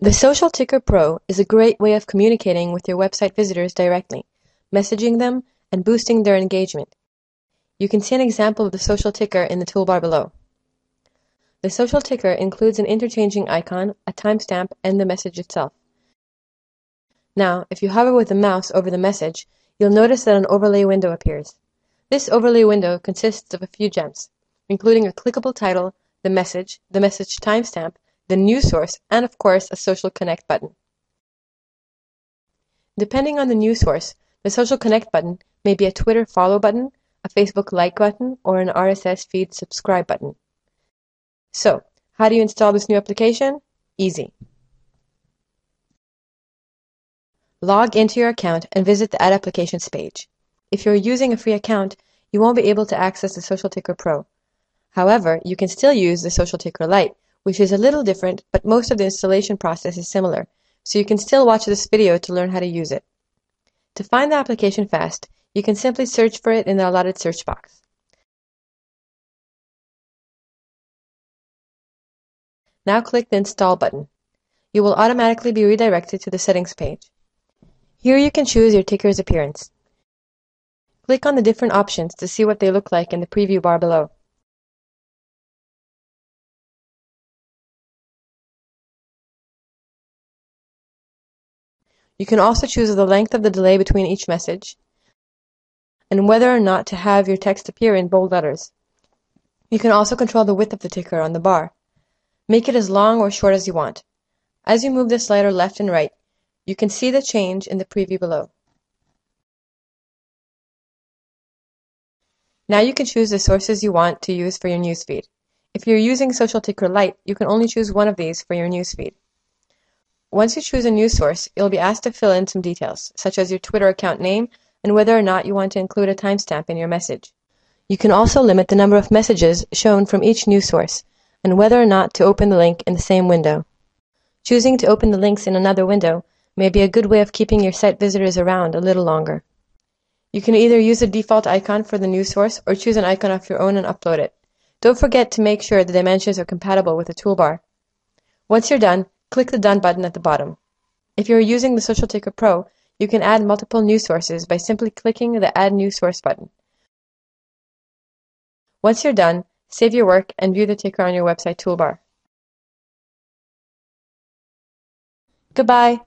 The Social Ticker Pro is a great way of communicating with your website visitors directly, messaging them, and boosting their engagement. You can see an example of the social ticker in the toolbar below. The social ticker includes an interchanging icon, a timestamp, and the message itself. Now, if you hover with the mouse over the message, you'll notice that an overlay window appears. This overlay window consists of a few gems, including a clickable title, the message, the message timestamp, the news source, and of course a social connect button. Depending on the news source, the social connect button may be a Twitter follow button, a Facebook like button, or an RSS feed subscribe button. So, how do you install this new application? Easy. Log into your account and visit the Add Applications page. If you're using a free account, you won't be able to access the Social Ticker Pro. However, you can still use the Social Ticker Lite, which is a little different, but most of the installation process is similar, so you can still watch this video to learn how to use it. To find the application fast, you can simply search for it in the allotted search box. Now click the Install button. You will automatically be redirected to the Settings page. Here you can choose your ticker's appearance. Click on the different options to see what they look like in the preview bar below. You can also choose the length of the delay between each message and whether or not to have your text appear in bold letters. You can also control the width of the ticker on the bar. Make it as long or short as you want. As you move the slider left and right, you can see the change in the preview below. Now you can choose the sources you want to use for your newsfeed. If you're using Social Ticker Lite, you can only choose one of these for your newsfeed. Once you choose a news source, you'll be asked to fill in some details, such as your Twitter account name and whether or not you want to include a timestamp in your message. You can also limit the number of messages shown from each news source and whether or not to open the link in the same window. Choosing to open the links in another window may be a good way of keeping your site visitors around a little longer. You can either use the default icon for the news source or choose an icon of your own and upload it. Don't forget to make sure the dimensions are compatible with the toolbar. Once you're done, click the Done button at the bottom. If you're using the Social Ticker Pro, you can add multiple news sources by simply clicking the Add New Source button. Once you're done, save your work and view the ticker on your website toolbar. Goodbye!